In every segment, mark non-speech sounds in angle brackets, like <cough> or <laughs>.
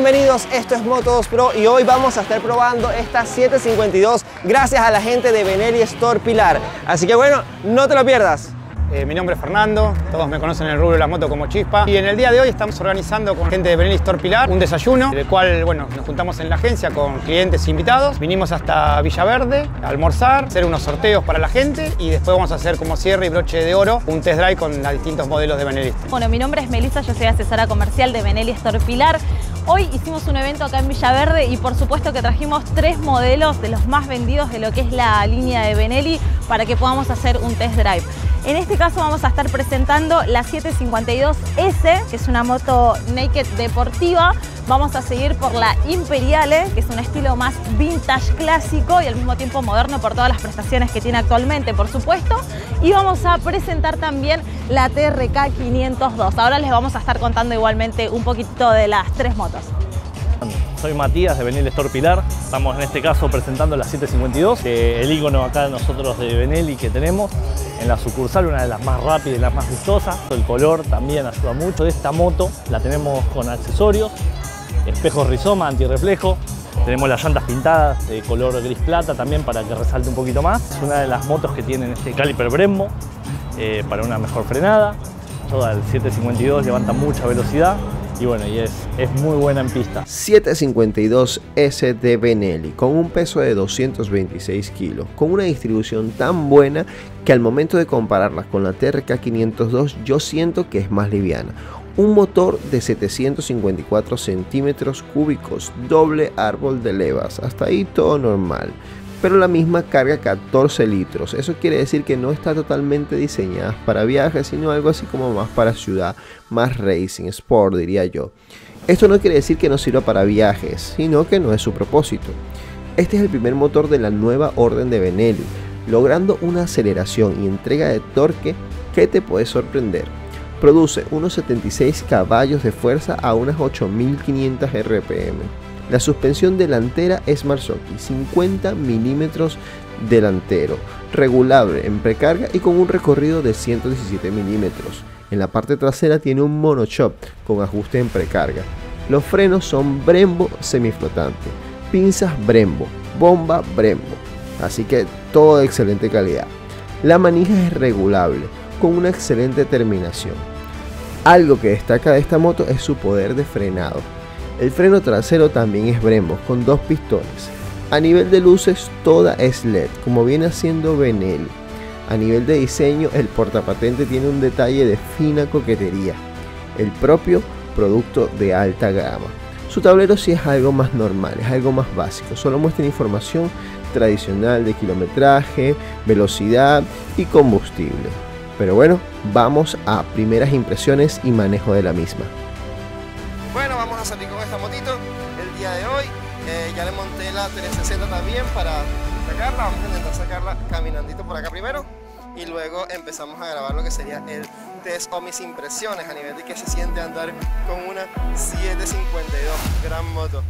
Bienvenidos, esto es Motos Pro y hoy vamos a estar probando esta 752 gracias a la gente de Benelli Store Pilar. Así que bueno, no te lo pierdas. Eh, mi nombre es Fernando, todos me conocen en el rubro de la moto como Chispa y en el día de hoy estamos organizando con gente de Benelli Store Pilar un desayuno, del cual bueno, nos juntamos en la agencia con clientes invitados. Vinimos hasta Villaverde a almorzar, hacer unos sorteos para la gente y después vamos a hacer como cierre y broche de oro un test drive con los distintos modelos de Benelli. Bueno, mi nombre es Melissa, yo soy asesora comercial de Benelli Store Pilar. Hoy hicimos un evento acá en Villaverde y por supuesto que trajimos tres modelos de los más vendidos de lo que es la línea de Benelli para que podamos hacer un test drive. En este caso vamos a estar presentando la 752S, que es una moto naked deportiva. Vamos a seguir por la Imperiale, que es un estilo más vintage clásico y al mismo tiempo moderno por todas las prestaciones que tiene actualmente, por supuesto. Y vamos a presentar también la TRK 502. Ahora les vamos a estar contando igualmente un poquito de las tres motos. Soy Matías de Benelli Store Pilar. Estamos en este caso presentando la 752, que el icono acá nosotros de Benelli que tenemos en la sucursal, una de las más rápidas y las más vistosas. El color también ayuda mucho. De esta moto la tenemos con accesorios, espejos rizoma, antirreflejo. Tenemos las llantas pintadas de color gris plata también para que resalte un poquito más. Es una de las motos que tienen este caliper Brembo eh, para una mejor frenada. Toda el 752 levanta mucha velocidad y bueno, y es, es muy buena en pista. 752S de Benelli, con un peso de 226 kilos, con una distribución tan buena que al momento de compararla con la TRK 502 yo siento que es más liviana. Un motor de 754 centímetros cúbicos, doble árbol de levas, hasta ahí todo normal pero la misma carga 14 litros. Eso quiere decir que no está totalmente diseñada para viajes, sino algo así como más para ciudad, más racing, sport diría yo. Esto no quiere decir que no sirva para viajes, sino que no es su propósito. Este es el primer motor de la nueva orden de Benelli, logrando una aceleración y entrega de torque que te puede sorprender. Produce unos 76 caballos de fuerza a unas 8500 RPM la suspensión delantera es Marzocchi, 50 milímetros delantero, regulable en precarga y con un recorrido de 117 milímetros. En la parte trasera tiene un monochop con ajuste en precarga. Los frenos son Brembo semiflotante, pinzas Brembo, bomba Brembo, así que todo de excelente calidad. La manija es regulable, con una excelente terminación. Algo que destaca de esta moto es su poder de frenado el freno trasero también es Brembo, con dos pistones. A nivel de luces, toda es LED, como viene haciendo Benelli. A nivel de diseño, el portapatente tiene un detalle de fina coquetería, el propio producto de alta gama. Su tablero sí es algo más normal, es algo más básico, solo muestra información tradicional de kilometraje, velocidad y combustible. Pero bueno, vamos a primeras impresiones y manejo de la misma salir con esta motito el día de hoy. Eh, ya le monté la 360 también para sacarla. Vamos a intentar sacarla caminandito por acá primero. Y luego empezamos a grabar lo que sería el test o mis impresiones a nivel de que se siente andar con una 752 gran moto.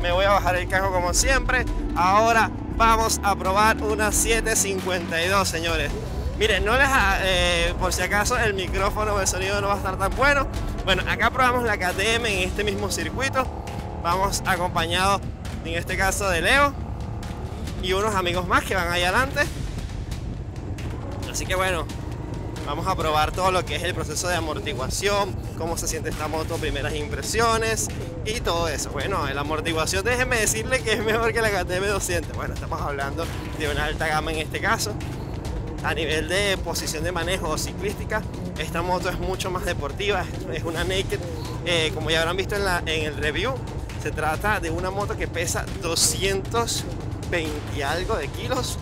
Me voy a bajar el cajo como siempre. Ahora vamos a probar una 752, señores. Miren, no les eh, por si acaso el micrófono o el sonido no va a estar tan bueno. Bueno, acá probamos la KTM en este mismo circuito. Vamos acompañados, en este caso, de Leo y unos amigos más que van ahí adelante. Así que bueno, Vamos a probar todo lo que es el proceso de amortiguación, cómo se siente esta moto, primeras impresiones y todo eso. Bueno, la amortiguación déjenme decirle que es mejor que la KTM 200. Bueno, estamos hablando de una alta gama en este caso. A nivel de posición de manejo ciclística, esta moto es mucho más deportiva, es una naked. Eh, como ya habrán visto en, la, en el review, se trata de una moto que pesa 220 y algo de kilos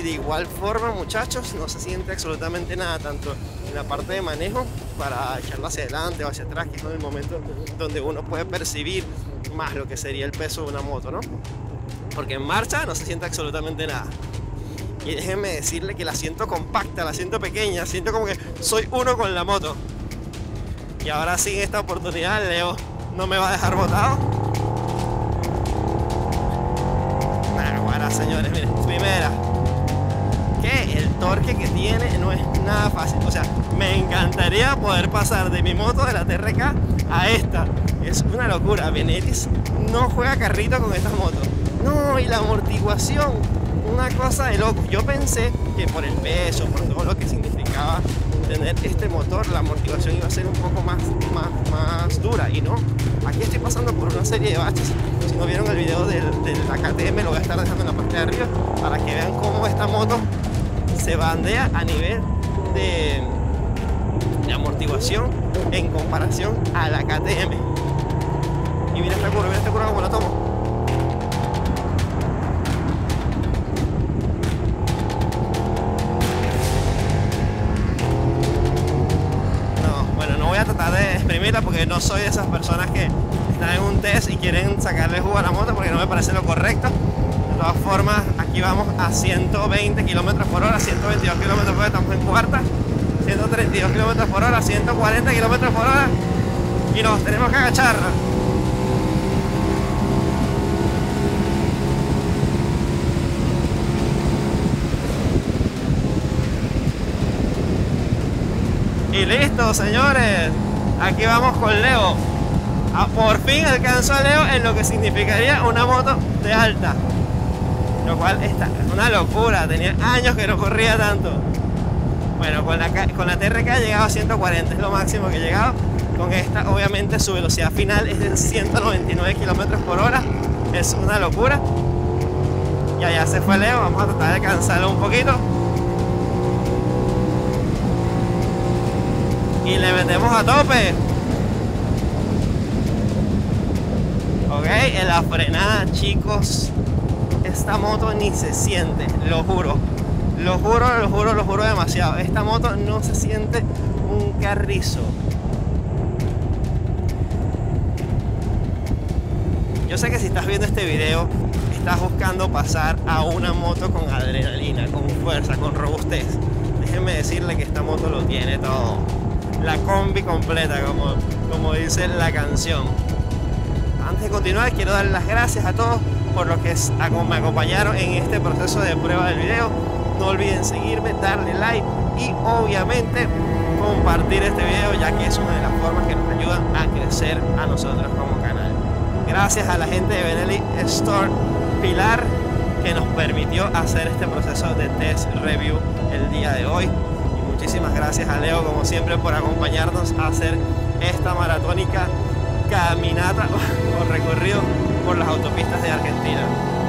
y de igual forma muchachos no se siente absolutamente nada tanto en la parte de manejo para echarlo hacia adelante o hacia atrás, que es el momento donde uno puede percibir más lo que sería el peso de una moto, ¿no? Porque en marcha no se siente absolutamente nada. Y déjenme decirle que la siento compacta, la siento pequeña, siento como que soy uno con la moto. Y ahora sí, en esta oportunidad, Leo no me va a dejar botado. Nah, señores, no es nada fácil. O sea, me encantaría poder pasar de mi moto de la TRK a esta. Es una locura. Benetis no juega carrito con estas motos. No, y la amortiguación una cosa de loco. Yo pensé que por el peso, por todo lo que significaba tener este motor, la amortiguación iba a ser un poco más, más, más dura. Y no, aquí estoy pasando por una serie de baches. Si no vieron el video de, la KTM, lo voy a estar dejando en la parte de arriba para que vean cómo esta moto se bandea a nivel de, de amortiguación en comparación a la KTM. Y mira esta curva, mira esta curva como la tomo. porque no soy de esas personas que están en un test y quieren sacarle jugo a la moto porque no me parece lo correcto. De todas formas, aquí vamos a 120 km por hora, 122 km por hora, estamos en cuarta, 132 km por hora, 140 km por hora y nos tenemos que agachar. Y listo, señores. Aquí vamos con Leo. Ah, por fin alcanzó a Leo en lo que significaría una moto de alta. Lo cual está, es una locura. Tenía años que no corría tanto. Bueno, con la, con la TRK he llegado a 140, es lo máximo que he llegado. Con esta, obviamente, su velocidad final es de 199 kilómetros por hora. Es una locura. Y allá se fue Leo. Vamos a tratar de alcanzarlo un poquito. y le metemos a tope. Ok, en la frenada, chicos, esta moto ni se siente, lo juro. Lo juro, lo juro, lo juro demasiado. Esta moto no se siente un carrizo. Yo sé que si estás viendo este video, estás buscando pasar a una moto con adrenalina, con fuerza, con robustez. Déjenme decirle que esta moto lo tiene todo la combi completa, como, como dice la canción. Antes de continuar, quiero dar las gracias a todos por los que me acompañaron en este proceso de prueba del video. No olviden seguirme, darle like y obviamente compartir este video ya que es una de las formas que nos ayudan a crecer a nosotros como canal. Gracias a la gente de Benelli Store Pilar que nos permitió hacer este proceso de test review el día de hoy. Muchísimas gracias a Leo, como siempre, por acompañarnos a hacer esta maratónica caminata <laughs> o recorrido por las autopistas de Argentina.